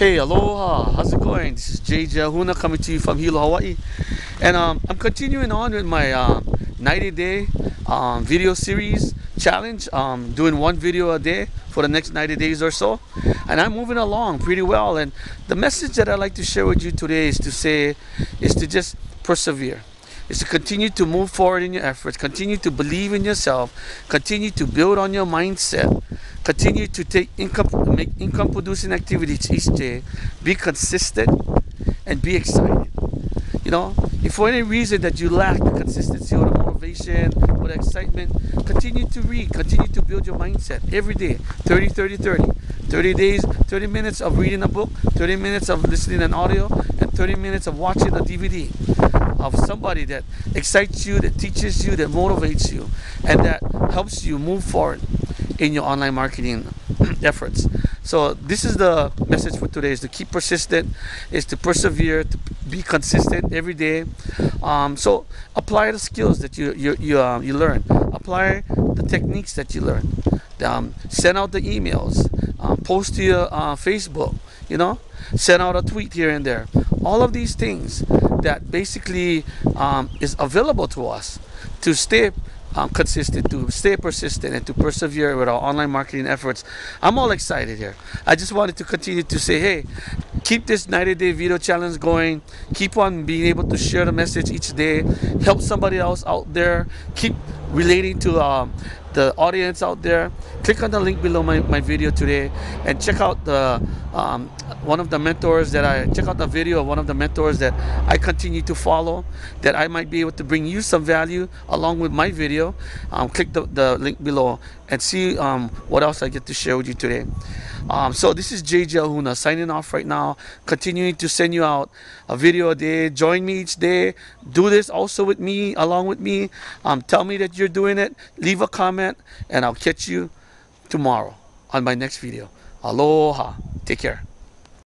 Hey, aloha. How's it going? This is JJ Ahuna coming to you from Hilo, Hawaii. And um, I'm continuing on with my uh, 90 day um, video series challenge, um, doing one video a day for the next 90 days or so. And I'm moving along pretty well. And the message that I'd like to share with you today is to say, is to just persevere is to continue to move forward in your efforts, continue to believe in yourself, continue to build on your mindset, continue to take income, make income producing activities each day, be consistent, and be excited. You know, if for any reason that you lack the consistency or the motivation or the excitement, continue to read, continue to build your mindset every day 30, 30, 30. 30 days, 30 minutes of reading a book, 30 minutes of listening an audio, and 30 minutes of watching a DVD of somebody that excites you, that teaches you, that motivates you, and that helps you move forward in your online marketing efforts. So this is the message for today: is to keep persistent, is to persevere, to be consistent every day. Um, so apply the skills that you you you, uh, you learn. Apply the techniques that you learn. Um, send out the emails. Um, post to your uh, Facebook. You know, send out a tweet here and there. All of these things that basically um, is available to us to stay um, consistent, to stay persistent, and to persevere with our online marketing efforts. I'm all excited here. I just wanted to continue to say, hey, keep this 90 day video challenge going. Keep on being able to share the message each day. Help somebody else out there. Keep relating to um, the audience out there. Click on the link below my, my video today and check out the um, one of the mentors that I check out the video of one of the mentors that I continue to follow that I might be able to bring you some value along with my video. Um, click the, the link below and see um, what else I get to share with you today. Um, so this is JJ Ahuna signing off right now, continuing to send you out a video a day. Join me each day. Do this also with me, along with me. Um, tell me that you're doing it. Leave a comment, and I'll catch you tomorrow on my next video. Aloha. Take care.